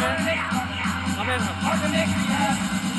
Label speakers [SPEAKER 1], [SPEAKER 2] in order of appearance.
[SPEAKER 1] Come in. Come in.